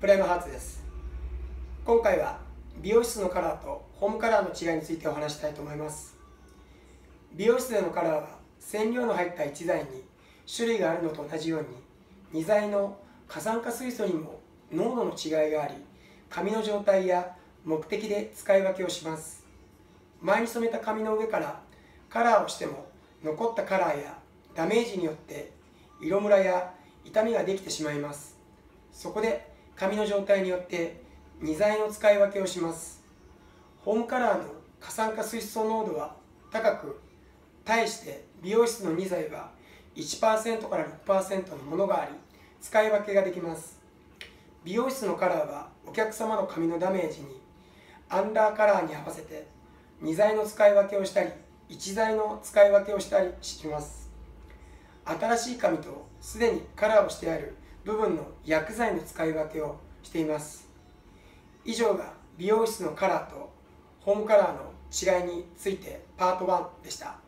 プライムハーツです。今回は美容室のカラーとホームカラーの違いについてお話したいと思います。美容室でのカラーは染料の入った1剤に種類があるのと同じように2剤の過酸化水素にも濃度の違いがあり髪の状態や目的で使い分けをします。前に染めた髪の上からカラーをしても残ったカラーやダメージによって色ムラや痛みができてしまいます。そこで髪の状態によって2剤の使い分けをします。ホームカラーの過酸化水素濃度は高く対して美容室の2剤は1%から6%のものがあり使い分けができます。美容室のカラーはお客様の髪のダメージにアンダーカラーに合わせて2剤の使い分けをしたり1剤の使い分けをしたりします。新しい髪とすでにカラーをしてある部分の薬剤の使い分けをしています以上が美容室のカラーとホームカラーの違いについてパート1でした。